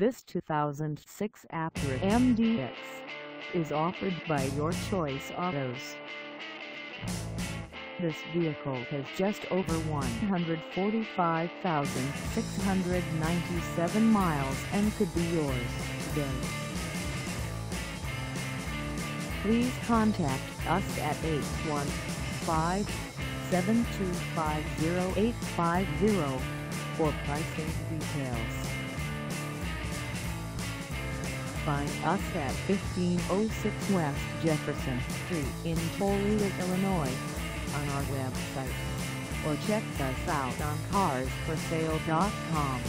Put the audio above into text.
This 2006 Acura MDX is offered by Your Choice Autos. This vehicle has just over 145,697 miles and could be yours today. Please contact us at 815-725-0850 for pricing details. Find us at 1506 West Jefferson Street in Joliet, Illinois on our website or check us out on carsforsale.com.